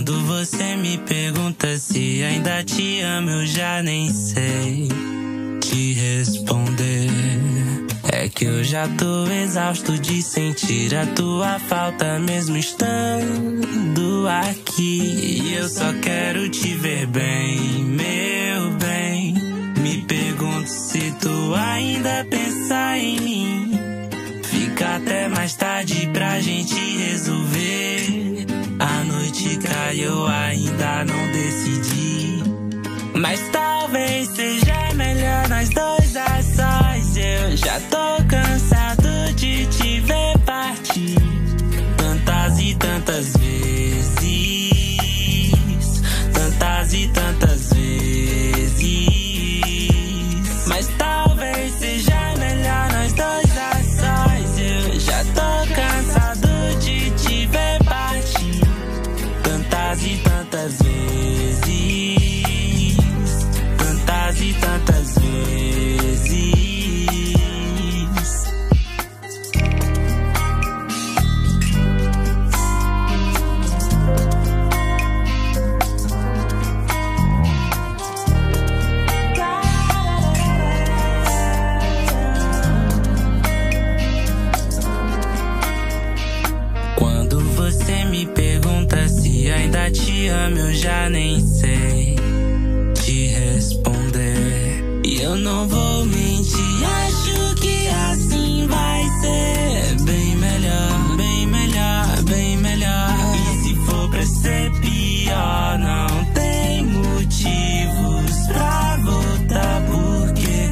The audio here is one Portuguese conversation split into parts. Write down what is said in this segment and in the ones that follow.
Quando você me pergunta se ainda te amo, eu já nem sei te responder. É que eu já tô exausto de sentir a tua falta, mesmo estando aqui. E eu só quero te ver bem, meu bem. Me pergunto se tu ainda pensa em mim. Fica até mais tarde pra gente resolver. Eu ainda não decidi. Mas talvez seja te amo, eu já nem sei te responder. E eu não vou mentir, acho que assim vai ser bem melhor, bem melhor, bem melhor. E se for pra ser pior, não tem motivos pra voltar, porque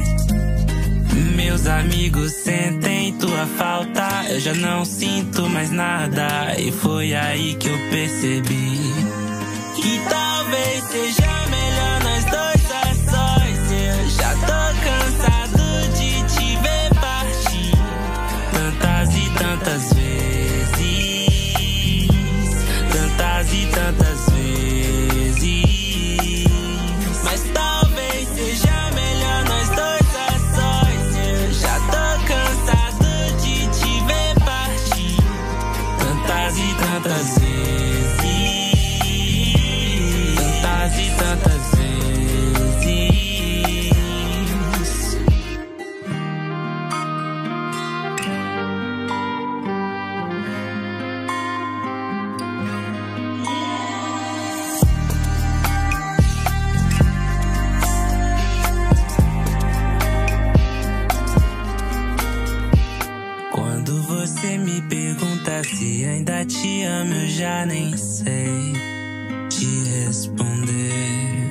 meus amigos sentem tua falta, eu já não sinto mais nada. E foi aí que eu percebi você me pergunta se ainda te amo, eu já nem sei te responder.